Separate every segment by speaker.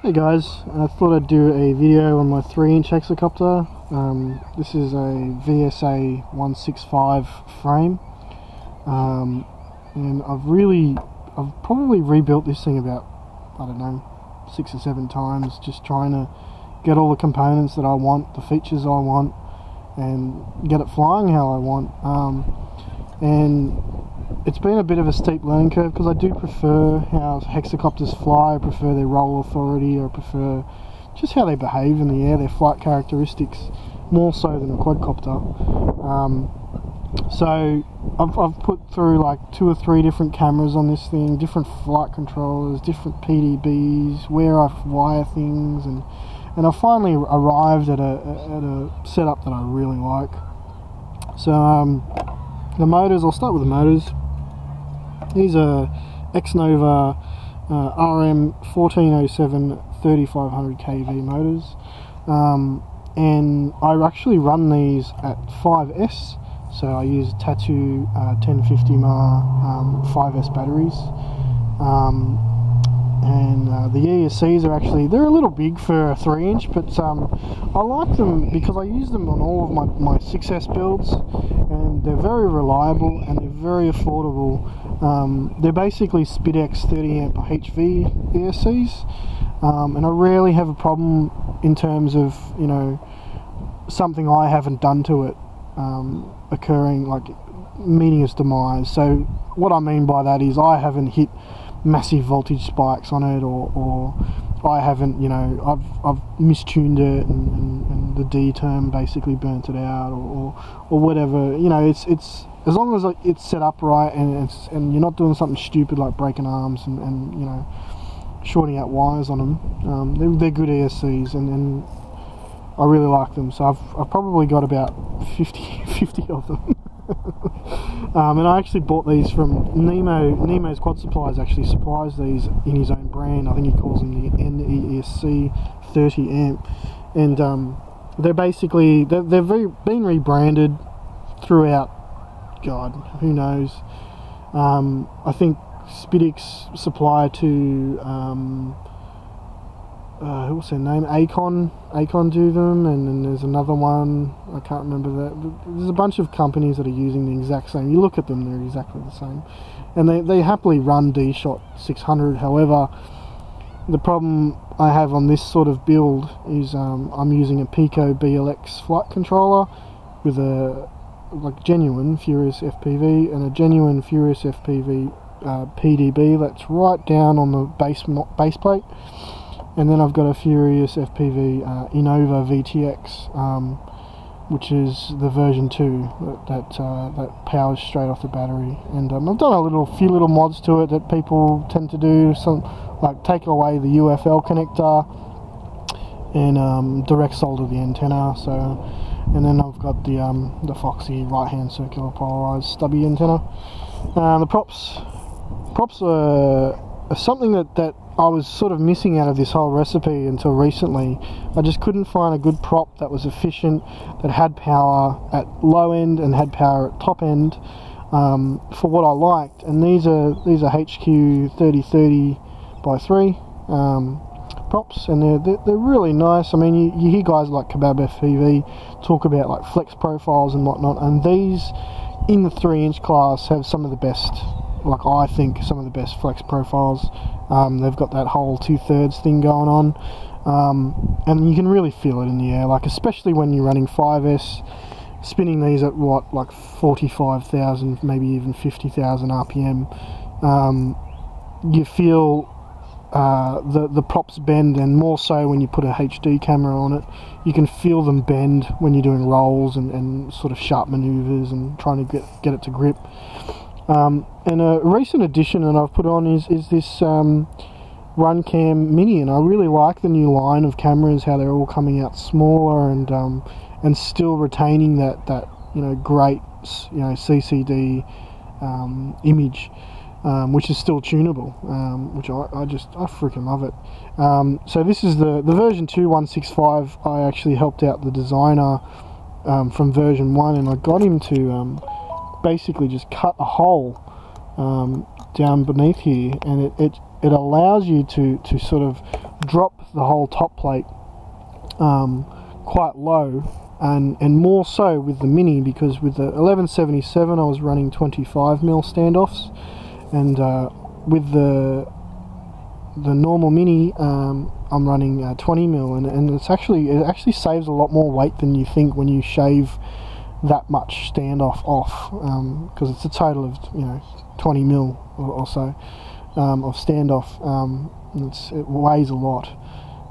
Speaker 1: Hey guys, I thought I'd do a video on my 3 inch hexacopter. Um, this is a VSA 165 frame um, and I've really, I've probably rebuilt this thing about, I don't know, six or seven times just trying to get all the components that I want, the features I want and get it flying how I want. Um, and it's been a bit of a steep learning curve because I do prefer how hexacopters fly. I prefer their roll authority. I prefer just how they behave in the air, their flight characteristics, more so than a quadcopter. Um, so I've, I've put through like two or three different cameras on this thing, different flight controllers, different PDBs, where I wire things, and and I finally arrived at a at a setup that I really like. So um, the motors, I'll start with the motors. These are Xnova uh, RM 1407 3500 kV motors. Um, and I actually run these at 5S. So I use Tattu uh, 1050 mAh um, 5S batteries. Um, and uh, the ESCs are actually they're a little big for a 3 inch but um, I like them because I use them on all of my, my 6S builds and they're very reliable and they're very affordable um, they're basically Spedix 30 amp HV ESCs um, and I rarely have a problem in terms of you know something I haven't done to it um, occurring like meeting its demise. So what I mean by that is I haven't hit massive voltage spikes on it or, or I haven't you know I've, I've mistuned it and, and, and the D term basically burnt it out or, or, or, whatever. You know it's it's as long as it's set up right and it's and you're not doing something stupid like breaking arms and, and you know shorting out wires on them um, they're, they're, good ESCs and, and I really like them so I've, I've probably got about 50, 50 of them um, and I actually bought these from Nemo. Nemo's Quad Supplies actually supplies these in his own brand. I think he calls them the NESC 30 amp, and um, they're basically they're, very been rebranded throughout. God, who knows? Um, I think Spedix supply to um, uh, what's their name? Aikon, Aikon do them, and then there's another one. I can't remember that. There's a bunch of companies that are using the exact same. You look at them; they're exactly the same, and they they happily run D-Shot 600. However, the problem I have on this sort of build is um, I'm using a Piko BLX flight controller with a like genuine Furious FPV and a genuine Furious FPV uh, PDB that's right down on the base base plate. And then I've got a Furious FPV uh, Innova VTX um, which is the version 2 that that, uh, that, powers straight off the battery. And um, I've done a little few little mods to it that people tend to do. Some like take away the UFL connector and um, direct solder the antenna so and then I've got the um, the Foxeer right hand circular polarized stubby antenna uh, the props props are, are something that, that I was sort of missing out of this whole recipe until recently. I just couldn't find a good prop that was efficient, that had power at low end and had power at top end um, for what I liked. And these are these are HQ 3030 by 3 um, props, and they're, they're, they're really nice. I mean, you, you hear guys like Kebab FPV talk about like flex profiles and whatnot, and these in the 3 inch class have some of the best like I think some of the best flex profiles. Um, they've got that whole two thirds thing going on, um, and you can really feel it in the air. Like especially when you're running 5S, spinning these at what like 45,000, maybe even 50,000 RPM. Um, you feel uh, the the props bend, and more so when you put a HD camera on it, you can feel them bend when you're doing rolls and, and sort of sharp maneuvers and trying to get get it to grip. Um, and a recent addition that I've put on is, is this um, Runcam Mini, and I really like the new line of cameras, how they're all coming out smaller and um, and still retaining that, that you know great you know CCD um, image. Um, which is still tunable, um, which I, I, just I freaking love it. Um, so this is the the version two one six five. I actually helped out the designer um, from version one, and I got him to um, basically just cut a hole um, down beneath here and it, it, it allows you to, to sort of drop the whole top plate quite low and and more so with the mini because with the 1177 I was running 25 mil standoffs and uh, with the the normal mini um, I'm running uh, 20 mil and, and it's actually it actually saves a lot more weight than you think when you shave that much standoff off because um, it's a total of you know 20 mil or, or so um, of standoff um, it weighs a lot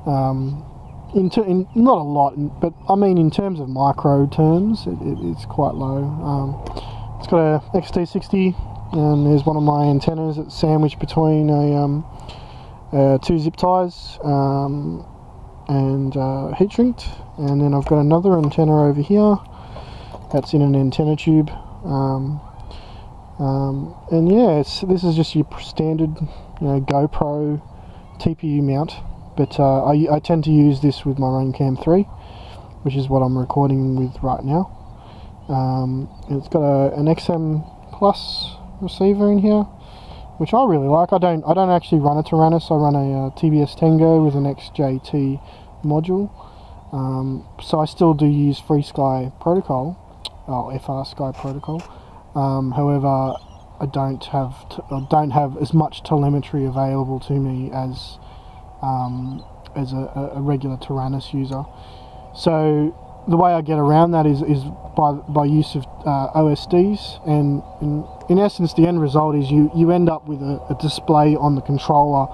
Speaker 1: um, in, in, not a lot, but I mean in terms of micro terms, it, it, it's quite low. Um, it's got a XT60, and there's one of my antennas that's sandwiched between a um, uh, two zip ties um, and uh, heat shrinked, and then I've got another antenna over here that's in an antenna tube. Um, um, and yeah, this is just your standard, you know, GoPro TPU mount. But uh, I, I, tend to use this with my Cam 3 which is what I'm recording with right now. Um, it's got a, an XM Plus receiver in here which I really like. I don't I don't actually run a Taranis I run a, uh, TBS Tango with an XJT module. Um, so I still do use FrSky protocol or FrSky protocol. Um, however I don't have I don't have as much telemetry available to me as um, as a, a, regular Taranis user. So the way I get around that is, is by, by use of uh, OSDs and in, in essence the end result is you, you end up with a, a display on the controller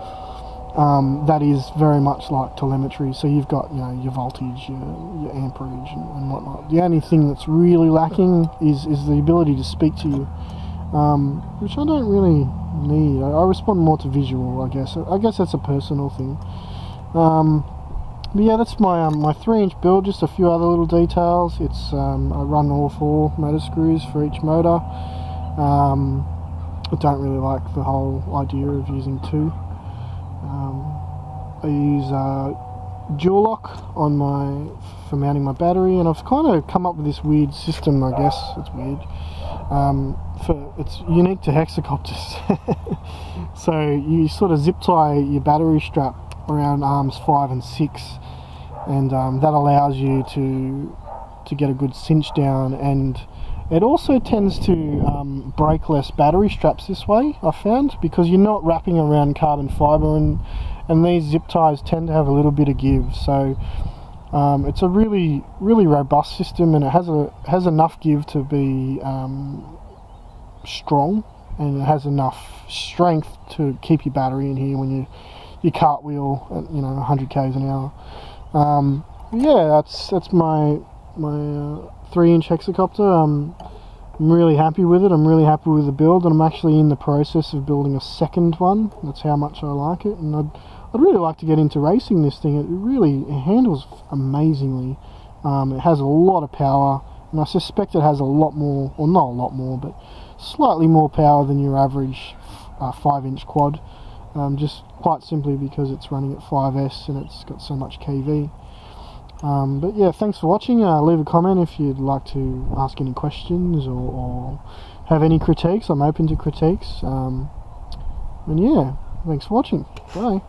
Speaker 1: um, that is very much like telemetry. So you've got you know your voltage, your, your amperage, and, and, whatnot. The only thing that's really lacking is is the ability to speak to you, um, which I don't really need. I, I, respond more to visual, I guess. I guess that's a personal thing. Um, but yeah, that's my um, my three inch build. Just a few other little details. It's um, I run all four motor screws for each motor. Um, I don't really like the whole idea of using two. Um, I use uh, dual lock on my for mounting my battery, and I've kind of come up with this weird system. I guess it's weird. Um, for it's unique to hexacopters. so you sort of zip tie your battery strap around arms five and six, and um, that allows you to to get a good cinch down. And it also tends to um, break less battery straps this way. I found because you're not wrapping around carbon fiber, and and these zip ties tend to have a little bit of give. So. Um, it's a really, really robust system, and it has a has enough give to be um, strong and it has enough strength to keep your battery in here when you you cartwheel at you know 100 k's an hour. Um, yeah, that's that's my my uh, three inch hexacopter. Um, I'm really happy with it. I'm really happy with the build, and I'm actually in the process of building a second one. That's how much I like it, and I'd I'd really like to get into racing this thing. It really it handles amazingly. Um, it has a lot of power, and I suspect it has a lot more, or not a lot more, but slightly more power than your average uh, 5 inch quad um, just quite simply because it's running at 5S and it's got so much KV um, but yeah thanks for watching. Uh, leave a comment if you'd like to ask any questions or, or have any critiques. I'm open to critiques. Um, and yeah thanks for watching. Bye